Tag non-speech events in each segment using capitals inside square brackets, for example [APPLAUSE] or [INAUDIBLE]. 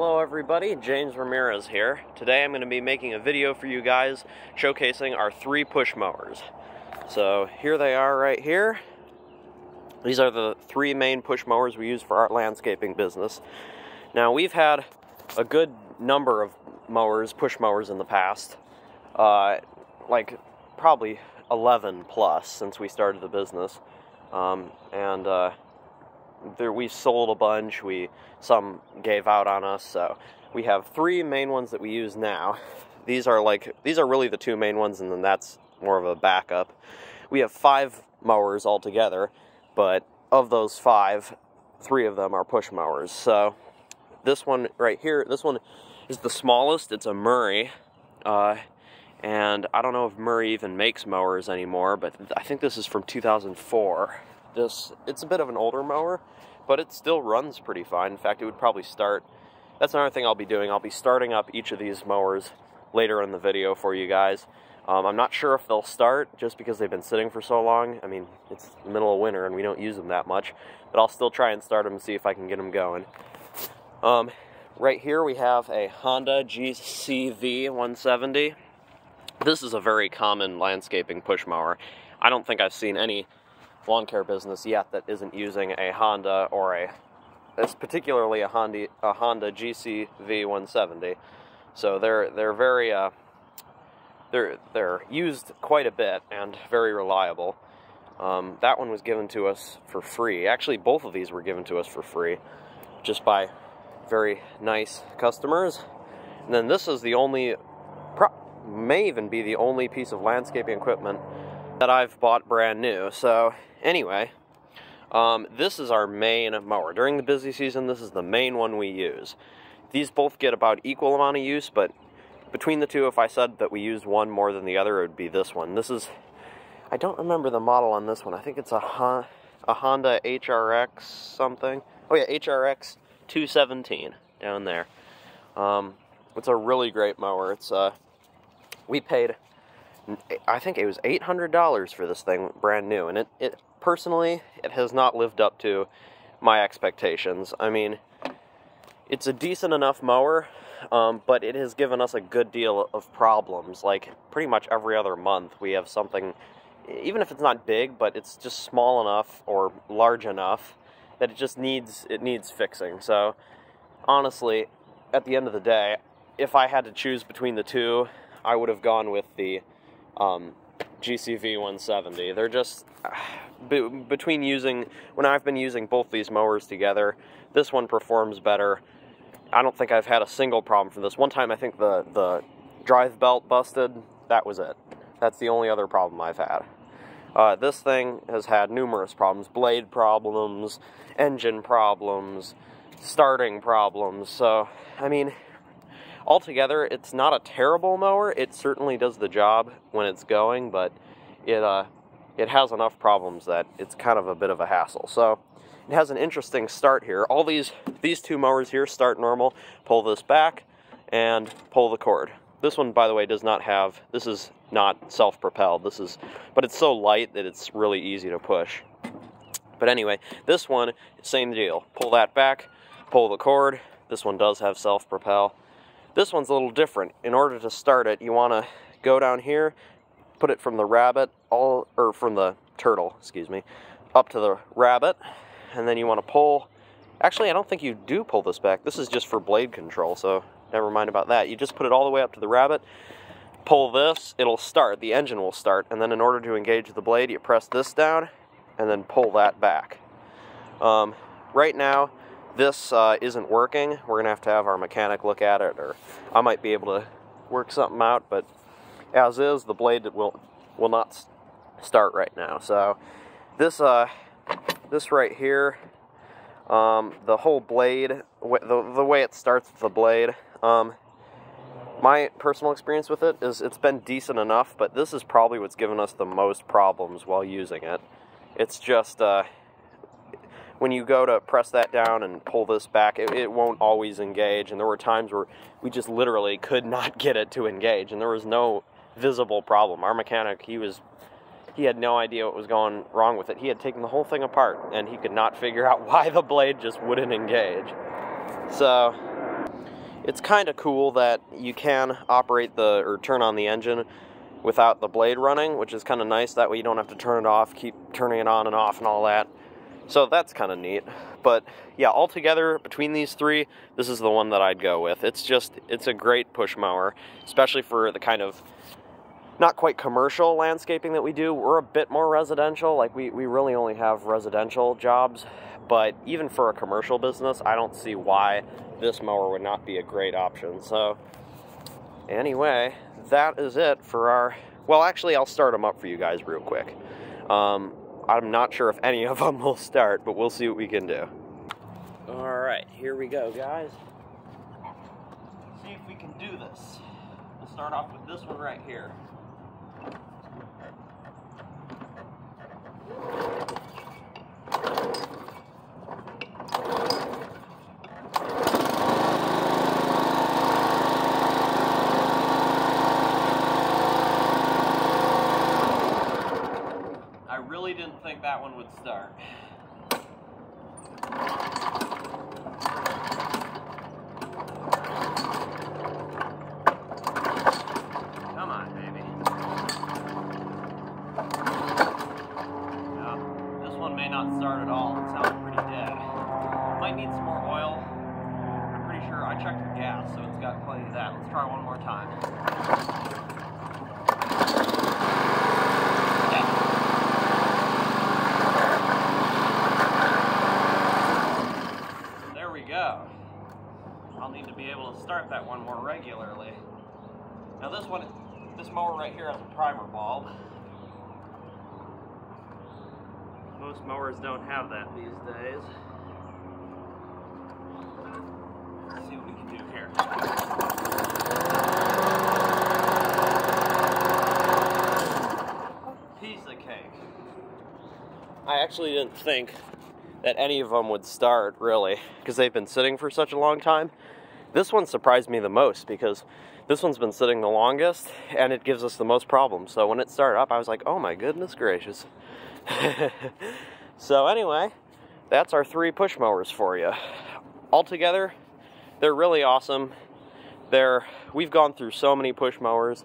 Hello everybody, James Ramirez here. Today I'm going to be making a video for you guys showcasing our three push mowers. So here they are right here. These are the three main push mowers we use for our landscaping business. Now we've had a good number of mowers, push mowers in the past, uh, like probably 11 plus since we started the business. Um, and uh, there, we sold a bunch. We some gave out on us, so we have three main ones that we use now. [LAUGHS] These are like these are really the two main ones, and then that's more of a backup. We have five mowers altogether, but of those five, three of them are push mowers. So this one right here, this one is the smallest. It's a Murray. Uh, and I don't know if Murray even makes mowers anymore, but I think this is from 2004. This it's a bit of an older mower, but it still runs pretty fine. In fact, it would probably start. That's another thing I'll be doing. I'll be starting up each of these mowers later in the video for you guys. Um, I'm not sure if they'll start just because they've been sitting for so long. I mean, it's the middle of winter and we don't use them that much, but I'll still try and start them and see if I can get them going. Um, right here we have a Honda GCV 170. This is a very common landscaping push mower. I don't think I've seen any lawn care business yet that isn't using a Honda or a, it's particularly a Honda, a Honda GCV 170. So they're they're very uh, they're they're used quite a bit and very reliable. Um, that one was given to us for free. Actually, both of these were given to us for free, just by very nice customers. And then this is the only, may even be the only piece of landscaping equipment that I've bought brand new. So anyway, um, this is our main mower. During the busy season, this is the main one we use. These both get about equal amount of use, but between the two, if I said that we use one more than the other, it would be this one. This is, I don't remember the model on this one. I think it's a, a Honda HRX something. Oh yeah, HRX 217 down there. Um, it's a really great mower. It's uh, we paid I think it was $800 for this thing brand new and it, it personally it has not lived up to my expectations. I mean, it's a decent enough mower, um, but it has given us a good deal of problems. Like pretty much every other month we have something even if it's not big, but it's just small enough or large enough that it just needs it needs fixing. So honestly, at the end of the day, if I had to choose between the two, I would have gone with the um, GCV 170. They're just be, between using when I've been using both these mowers together, this one performs better. I don't think I've had a single problem for this. One time I think the the drive belt busted. That was it. That's the only other problem I've had. Uh, this thing has had numerous problems, blade problems, engine problems, starting problems. So, I mean, altogether, it's not a terrible mower. It certainly does the job when it's going, but it uh, it has enough problems that it's kind of a bit of a hassle. So it has an interesting start here. All these these two mowers here start normal. Pull this back and pull the cord. This one, by the way, does not have. This is not self-propelled. This is, but it's so light that it's really easy to push. But anyway, this one, same deal. Pull that back, pull the cord. This one does have self-propel. This one's a little different. In order to start it, you want to go down here, put it from the rabbit, all or from the turtle, excuse me, up to the rabbit, and then you want to pull. Actually, I don't think you do pull this back. This is just for blade control, so never mind about that. You just put it all the way up to the rabbit, pull this, it'll start, the engine will start, and then in order to engage the blade, you press this down, and then pull that back. Um, right now, this uh, isn't working, we're going to have to have our mechanic look at it, or I might be able to work something out, but as is, the blade will will not start right now. So this uh, this right here, um, the whole blade, the, the way it starts with the blade, um, my personal experience with it is it's been decent enough, but this is probably what's given us the most problems while using it. It's just, uh, when you go to press that down and pull this back, it, it, won't always engage. And there were times where we just literally could not get it to engage, and there was no visible problem. Our mechanic, he was, he had no idea what was going wrong with it. He had taken the whole thing apart, and he could not figure out [LAUGHS] why the blade just wouldn't engage. So, it's kind of cool that you can operate the or turn on the engine without the blade running, which is kind of nice. That way you don't have to turn it off, keep turning it on and off and all that. So that's kind of neat. But yeah, altogether between these three, this is the one that I'd go with. It's just, it's a great push mower, especially for the kind of not quite commercial landscaping that we do. We're a bit more residential. Like we, we really only have residential jobs. But even for a commercial business, I don't see why this mower would not be a great option. So anyway, that is it for our, well, actually, I'll start them up for you guys real quick. Um, I'm not sure if any of them will start, but we'll see what we can do. All right, here we go, guys. See if we can do this. We'll start off with this one right here. Didn't think that one would start. Come on, baby. this one may not start at all. It sounds pretty dead. Might need some more oil. I'm pretty sure I checked the gas, so it's got plenty of that. Let's try one more time. I'll need to be able to start that one more regularly. Now this one, this mower right here has a primer bulb. Most mowers don't have that these days. Let's see what we can do here. Piece of cake. I actually didn't think that any of them would start, really, because they've been sitting for such a long time. This one surprised me the most because this one's been sitting the longest and it gives us the most problems. So when it started up, I was like, oh my goodness gracious. [LAUGHS] so anyway, that's our three push mowers for you. Altogether, they're really awesome. They're, we've gone through so many push mowers.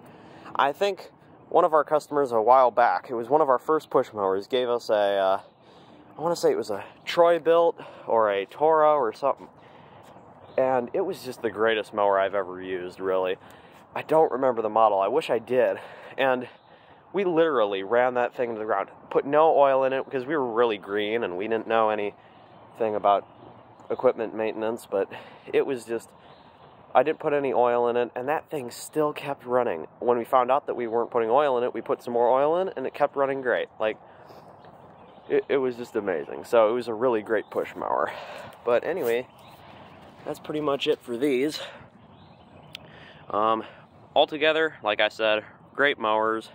I think one of our customers a while back, it was one of our first push mowers, gave us a, uh, I want to say it was a Troy-Bilt or a Toro or something and it was just the greatest mower I've ever used, really. I don't remember the model. I wish I did. And we literally ran that thing to the ground, put no oil in it because we were really green and we didn't know anything about equipment maintenance, but it was just I didn't put any oil in it, and that thing still kept running. When we found out that we weren't putting oil in it, we put some more oil in, and it kept running great. Like, it, it was just amazing. So it was a really great push mower. But anyway, that's pretty much it for these. Um, altogether, like I said, great mowers,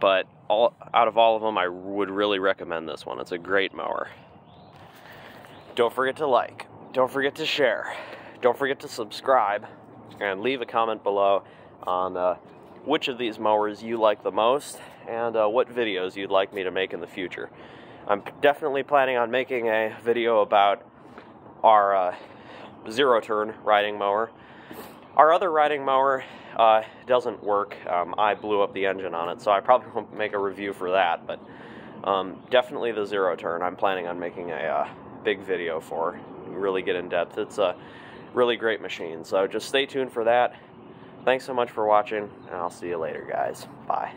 but all out of all of them, I would really recommend this one. It's a great mower. Don't forget to like, don't forget to share, don't forget to subscribe, and leave a comment below on uh, which of these mowers you like the most and uh, what videos you'd like me to make in the future. I'm definitely planning on making a video about our uh, zero turn riding mower. Our other riding mower uh, doesn't work. Um, I blew up the engine on it, so I probably won't make a review for that, but um, definitely the zero turn. I'm planning on making a uh, big video for, really get in depth. It's a really great machine, so just stay tuned for that. Thanks so much for watching, and I'll see you later, guys. Bye.